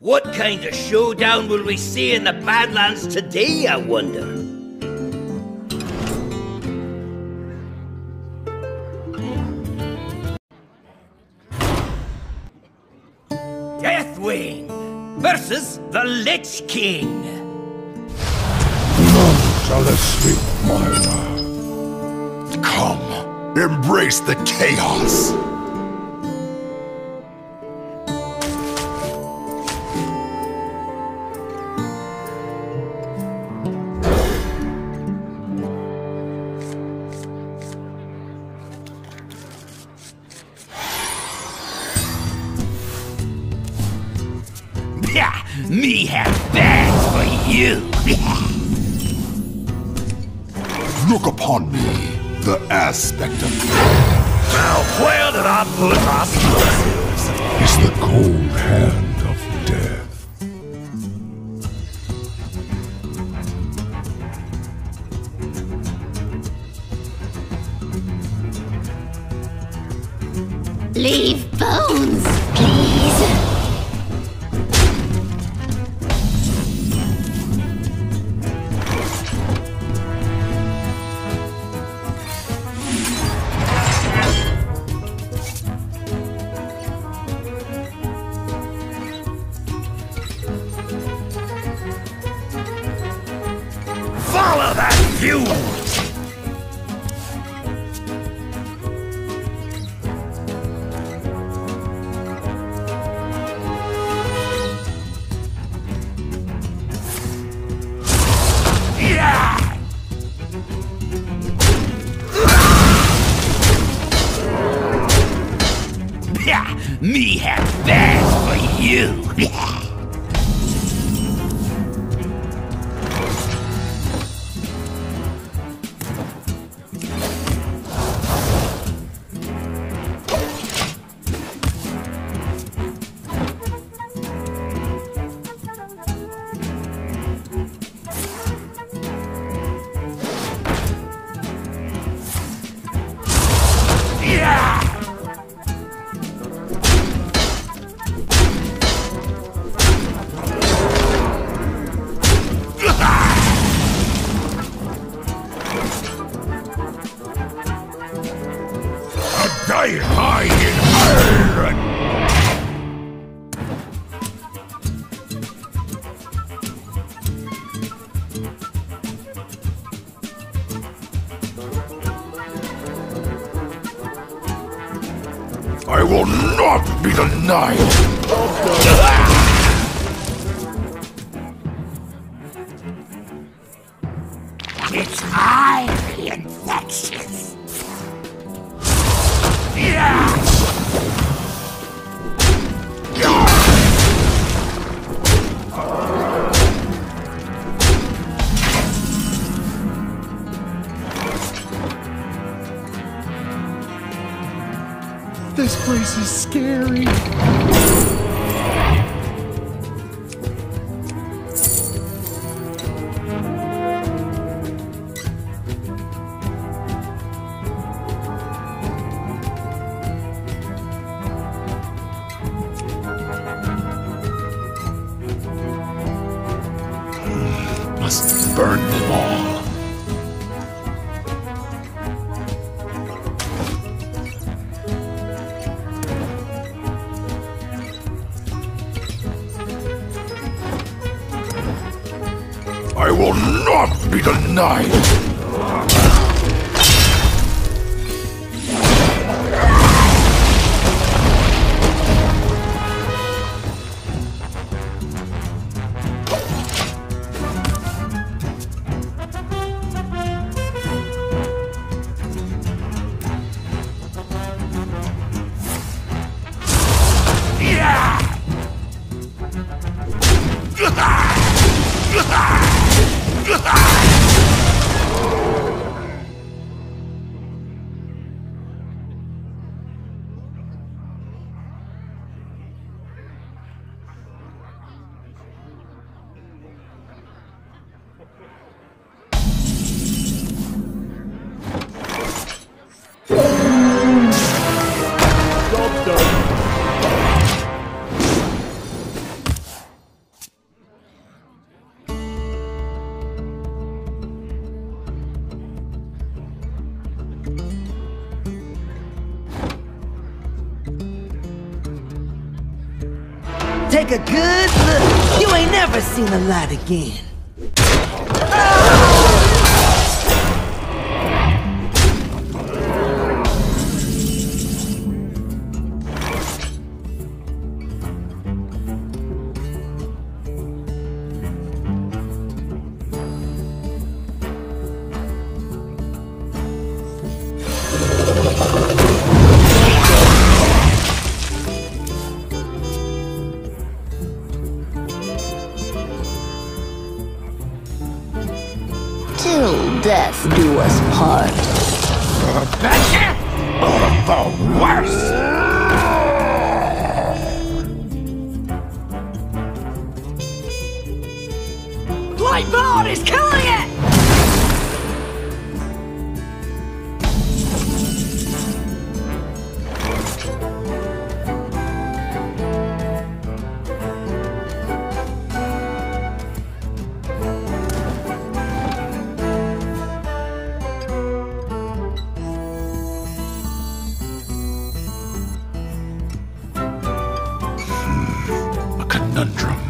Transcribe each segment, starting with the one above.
What kind of showdown will we see in the Badlands today, I wonder? Deathwing versus the Lich King. None shall escape my wrath. Come, embrace the chaos. Me have bags for you. Look upon me, the aspect of now, where did I put my explosives? Is the cold hand Yeah, me have bags for you. Die high in iron. I will not be denied. Scary. must burn them all. Be denied. A good look. You ain't never seen the light again. Death do us part. The worst! Lightbone is killing it! A conundrum.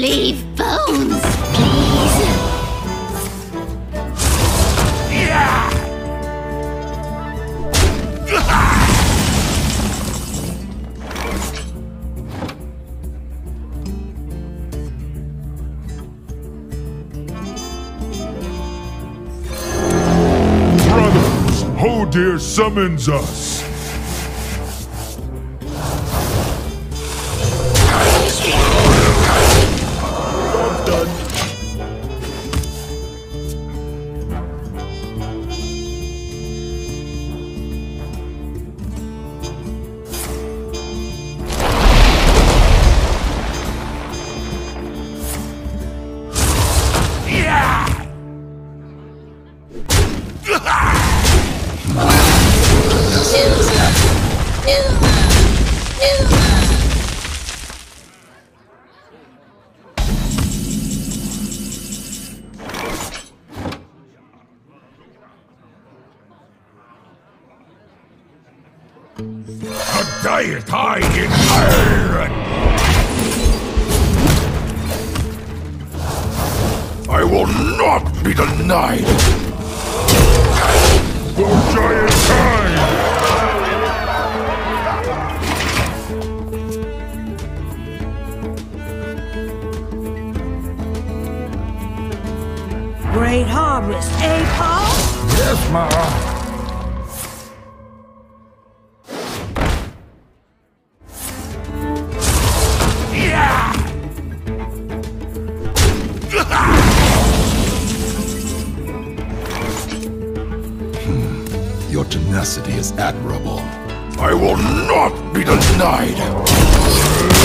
Leave bones, please. Yeah! Brothers, Hodir summons us. High iron! I will not be denied! For giant time! Great harvest, eh, Paul? Yes, Ma. Your tenacity is admirable. I will not be denied!